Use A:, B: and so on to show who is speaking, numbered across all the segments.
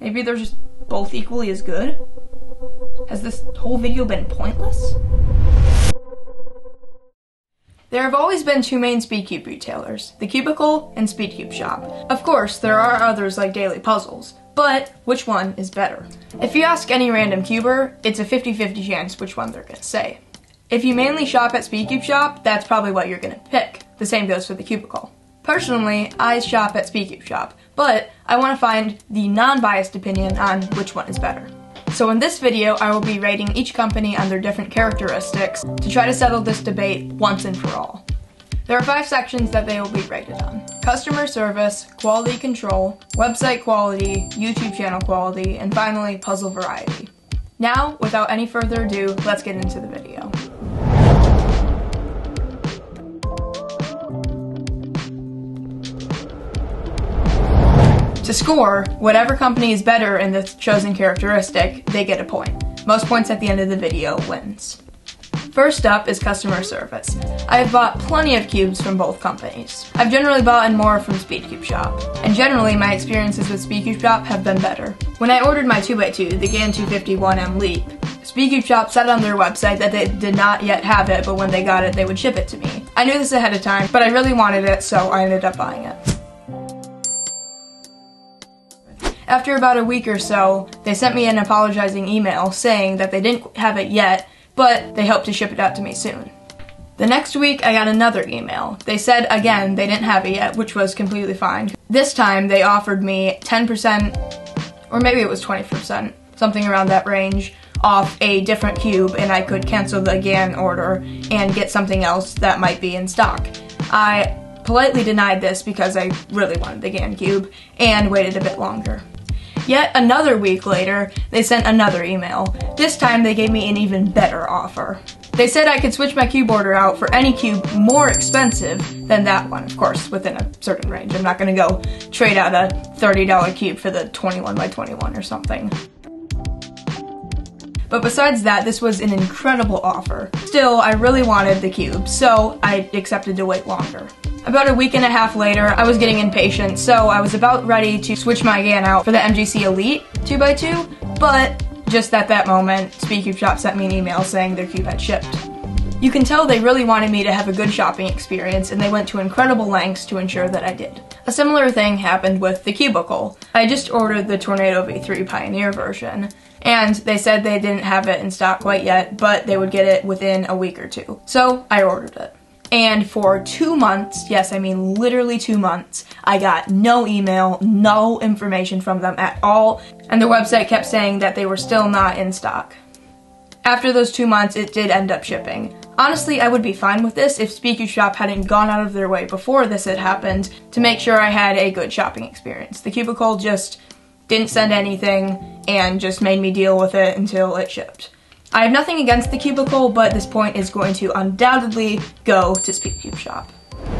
A: Maybe they're just both equally as good? Has this whole video been pointless? There have always been two main Speedcube retailers, The Cubicle and Speedcube Shop. Of course, there are others like Daily Puzzles, but which one is better? If you ask any random cuber, it's a 50-50 chance which one they're gonna say. If you mainly shop at Speedcube Shop, that's probably what you're gonna pick. The same goes for The Cubicle. Personally, I shop at Speedcube Shop, but I want to find the non-biased opinion on which one is better. So in this video, I will be rating each company on their different characteristics to try to settle this debate once and for all. There are five sections that they will be rated on. Customer service, quality control, website quality, YouTube channel quality, and finally, puzzle variety. Now, without any further ado, let's get into the video. To score, whatever company is better in the chosen characteristic, they get a point. Most points at the end of the video wins. First up is customer service. I have bought plenty of cubes from both companies. I've generally bought more from Speedcube Shop, and generally my experiences with Speedcube Shop have been better. When I ordered my 2x2, the GAN 251M Leap, Speedcube Shop said on their website that they did not yet have it, but when they got it, they would ship it to me. I knew this ahead of time, but I really wanted it, so I ended up buying it. After about a week or so, they sent me an apologizing email saying that they didn't have it yet, but they hope to ship it out to me soon. The next week, I got another email. They said again they didn't have it yet, which was completely fine. This time, they offered me 10%, or maybe it was 20%, something around that range, off a different cube, and I could cancel the GAN order and get something else that might be in stock. I politely denied this because I really wanted the GAN cube and waited a bit longer. Yet another week later, they sent another email. This time they gave me an even better offer. They said I could switch my cube order out for any cube more expensive than that one, of course, within a certain range. I'm not gonna go trade out a $30 cube for the 21 by 21 or something. But besides that, this was an incredible offer. Still, I really wanted the cube, so I accepted to wait longer. About a week and a half later, I was getting impatient, so I was about ready to switch my GAN out for the MGC Elite 2x2, but just at that moment, Speedcube Shop sent me an email saying their cube had shipped. You can tell they really wanted me to have a good shopping experience and they went to incredible lengths to ensure that I did. A similar thing happened with the Cubicle. I just ordered the Tornado V3 Pioneer version and they said they didn't have it in stock quite yet, but they would get it within a week or two. So I ordered it. And for two months, yes, I mean literally two months, I got no email, no information from them at all, and their website kept saying that they were still not in stock. After those two months, it did end up shipping. Honestly, I would be fine with this if Speedcube Shop hadn't gone out of their way before this had happened to make sure I had a good shopping experience. The Cubicle just didn't send anything and just made me deal with it until it shipped. I have nothing against the cubicle, but this point is going to undoubtedly go to Speedcube Shop.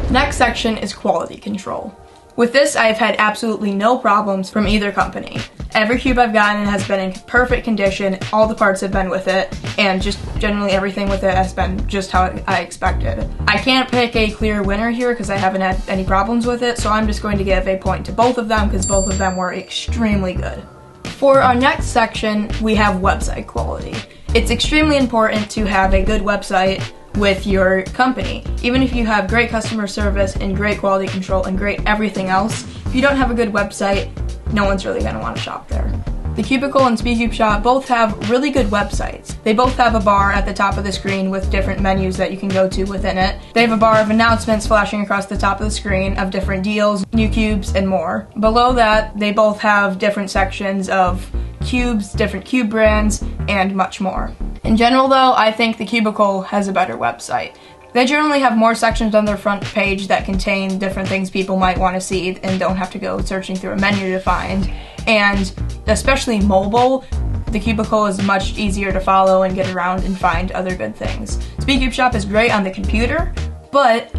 A: Next section is quality control. With this, I have had absolutely no problems from either company. Every cube I've gotten has been in perfect condition, all the parts have been with it, and just generally everything with it has been just how I expected. I can't pick a clear winner here because I haven't had any problems with it, so I'm just going to give a point to both of them because both of them were extremely good. For our next section, we have website quality. It's extremely important to have a good website with your company. Even if you have great customer service and great quality control and great everything else, if you don't have a good website, no one's really going to want to shop there. The Cubicle and Speedcube Shop both have really good websites. They both have a bar at the top of the screen with different menus that you can go to within it. They have a bar of announcements flashing across the top of the screen of different deals, new cubes, and more. Below that, they both have different sections of cubes, different cube brands, and much more. In general though, I think the Cubicle has a better website. They generally have more sections on their front page that contain different things people might want to see and don't have to go searching through a menu to find. And especially mobile, the Cubicle is much easier to follow and get around and find other good things. Speedcube Shop is great on the computer, but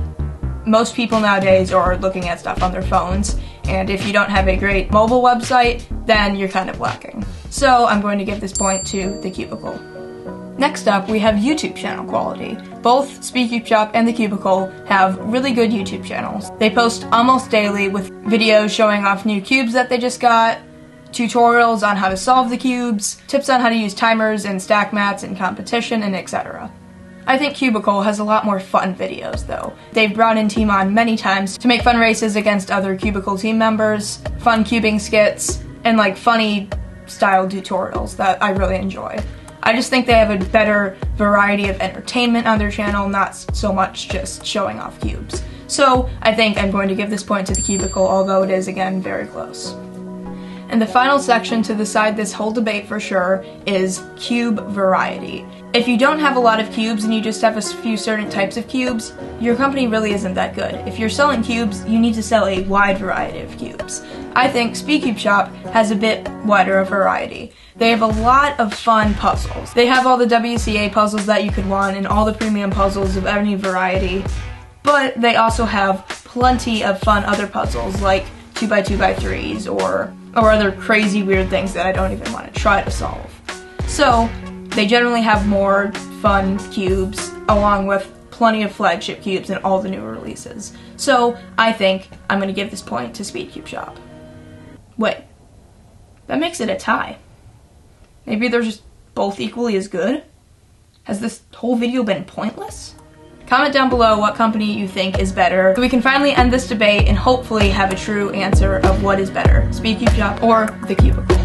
A: most people nowadays are looking at stuff on their phones, and if you don't have a great mobile website, then you're kind of lacking. So I'm going to give this point to the Cubicle. Next up, we have YouTube channel quality. Both Speedcube Shop and The Cubicle have really good YouTube channels. They post almost daily with videos showing off new cubes that they just got, tutorials on how to solve the cubes, tips on how to use timers and stack mats in competition, and etc. I think Cubicle has a lot more fun videos though. They've brought in Tymon many times to make fun races against other Cubicle team members, fun cubing skits, and like funny style tutorials that I really enjoy. I just think they have a better variety of entertainment on their channel, not so much just showing off cubes. So I think I'm going to give this point to the Cubicle, although it is again very close. And the final section to decide this whole debate for sure is cube variety. If you don't have a lot of cubes and you just have a few certain types of cubes, your company really isn't that good. If you're selling cubes, you need to sell a wide variety of cubes. I think Speedcube Shop has a bit wider of variety. They have a lot of fun puzzles. They have all the WCA puzzles that you could want and all the premium puzzles of any variety, but they also have plenty of fun other puzzles like 2x2x3s or or other crazy weird things that I don't even want to try to solve. So, they generally have more fun cubes along with plenty of flagship cubes in all the newer releases. So, I think I'm going to give this point to Speedcube Shop. Wait, that makes it a tie. Maybe they're just both equally as good? Has this whole video been pointless? Comment down below what company you think is better so we can finally end this debate and hopefully have a true answer of what is better, Speedcube Shop or The Cubicle.